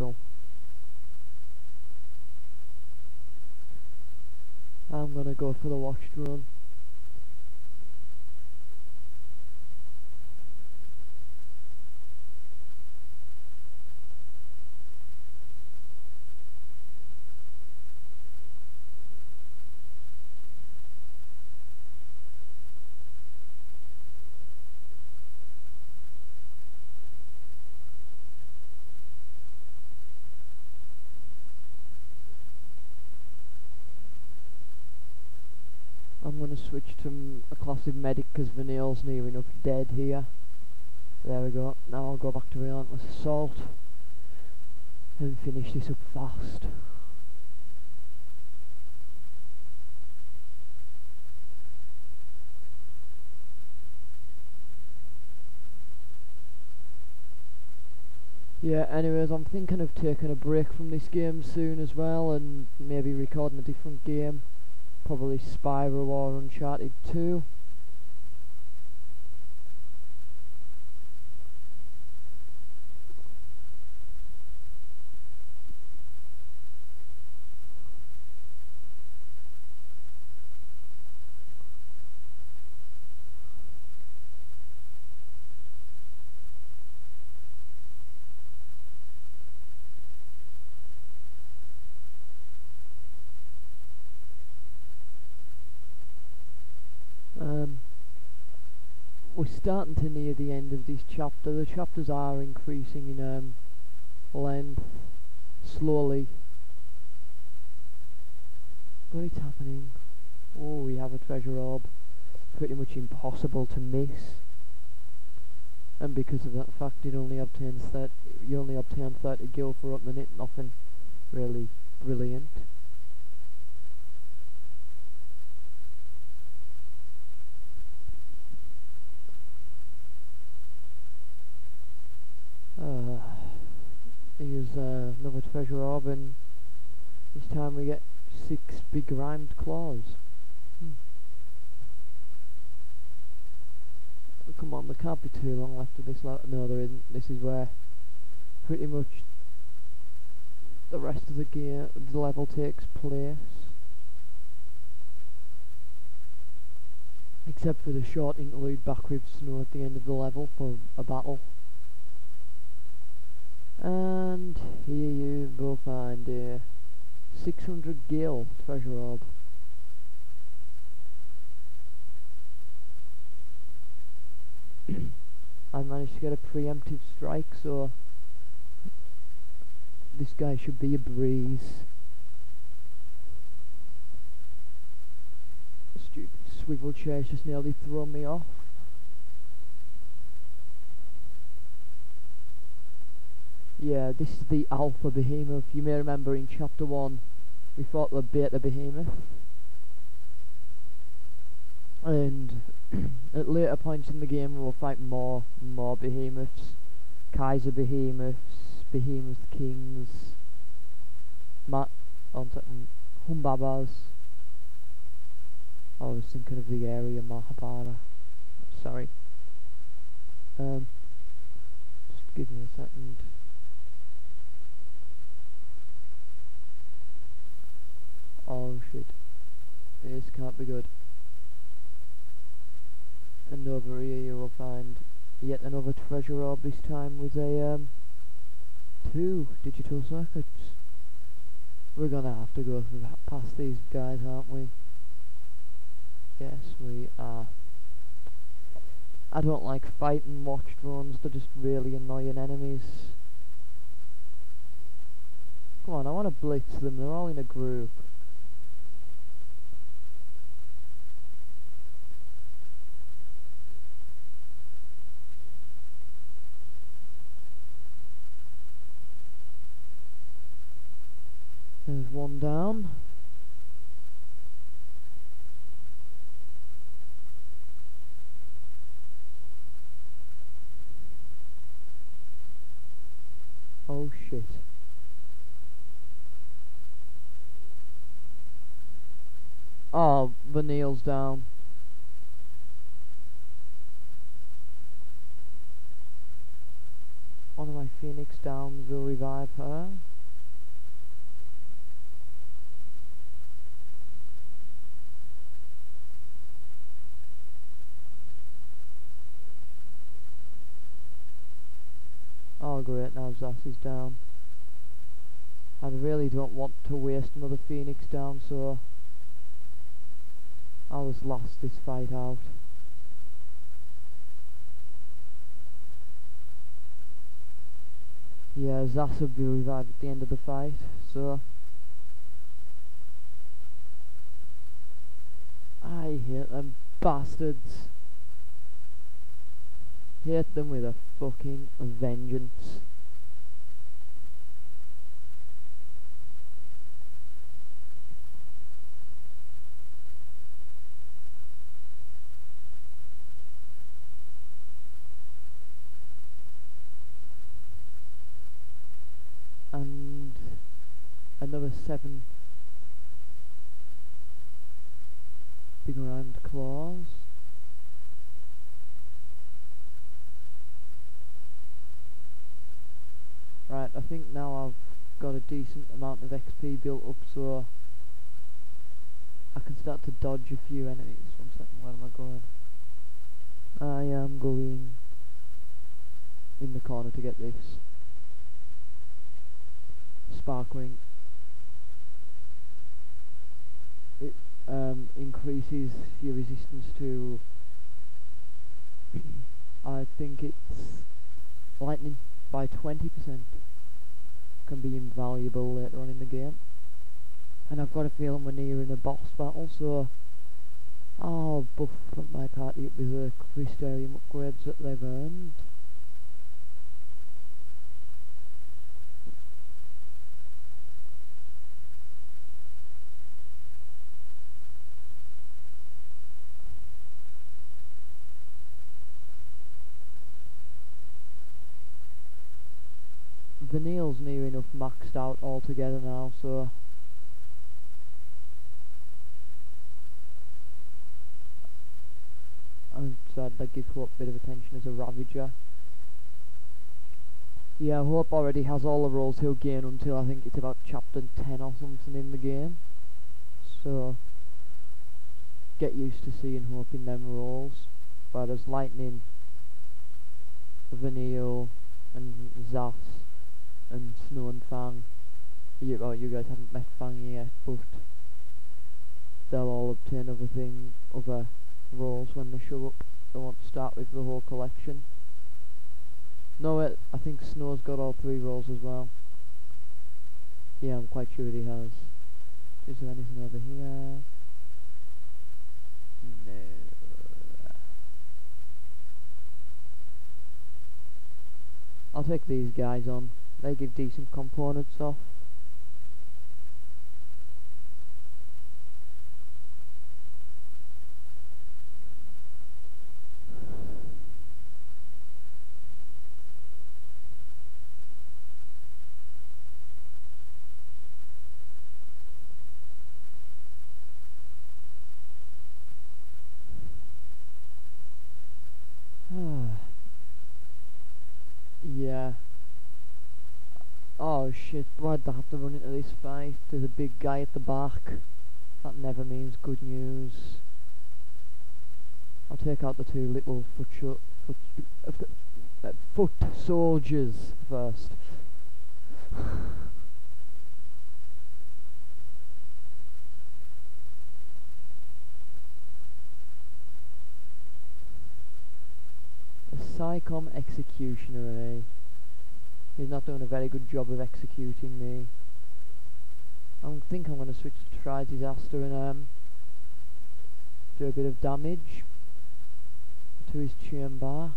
I'm gonna go for the watched run. I'm gonna switch to a classic medic because Vanille's near enough dead here. There we go. Now I'll go back to Relentless Assault and finish this up fast. Yeah, anyways, I'm thinking of taking a break from this game soon as well and maybe recording a different game. Probably Spyro or Uncharted 2. Um, we're starting to near the end of this chapter. The chapters are increasing in um, length slowly, but it's happening. Oh, we have a treasure orb. Pretty much impossible to miss. And because of that fact, it only obtains that you only obtain 30 gil for a minute. Nothing really brilliant. Uh, here's uh, another treasure orb, and this time we get six big rhymed claws. Hmm. Oh, come on, there can't be too long left of this. Le no, there isn't. This is where pretty much the rest of the gear, the level takes place. Except for the short interlude back with Snow at the end of the level for a battle. And here you will find uh, a 600 gil treasure orb. I managed to get a preemptive strike, so this guy should be a breeze. Stupid swivel chair's just nearly thrown me off. Yeah, this is the Alpha Behemoth. You may remember in Chapter 1 we fought the Beta Behemoth. And at later points in the game we'll fight more more Behemoths. Kaiser Behemoths, Behemoth Kings, Mat on Humbabas. I was thinking of the area Mah'habara. Sorry. Um just give me a second. Oh shit. This can't be good. And over here you will find yet another treasure orb, this time with a, um, two digital circuits. We're gonna have to go through past these guys, aren't we? Yes, we are. I don't like fighting watch drones, they're just really annoying enemies. Come on, I want to blitz them, they're all in a group. One down. Oh shit. Oh, the Neil's down. One of my Phoenix downs will revive. her. Now Sazh is down. I really don't want to waste another Phoenix down, so I'll just last this fight out. Yeah, Sazh will be revived at the end of the fight, so... I hate them bastards. Hate them with a fucking vengeance. and another seven big round claws. Right, I think now I've got a decent amount of XP built up so I can start to dodge a few enemies. One second, where am I going? I am going in the corner to get this sparkling it um, increases your resistance to I think it's lightning by 20% can be invaluable later on in the game. And I've got a feeling we're nearing a boss battle so I'll buff my party up with the Crystarium upgrades that they've earned Vanille's near enough maxed out altogether now, so... I'm sad that give Hope a bit of attention as a Ravager. Yeah, Hope already has all the roles he'll gain until I think it's about chapter 10 or something in the game. So, get used to seeing Hope in them roles. But as Lightning, Vanille, and Sazh, and Snow and Fang. You, oh, you guys haven't met Fang yet, but they'll all obtain other thing, other roles when they show up. They won't start with the whole collection. No, wait, I think Snow's got all three roles as well. Yeah, I'm quite sure he has. Is there anything over here? No. I'll take these guys on. They give decent components off. yeah. Oh shit, why'd they have to run into this fight? There's a big guy at the back. That never means good news. I'll take out the two little foot, foot, uh, foot soldiers first. a PSICOM executioner, eh? He's not doing a very good job of executing me. I think I'm going to switch to Tri Disaster and um, do a bit of damage to his chamber.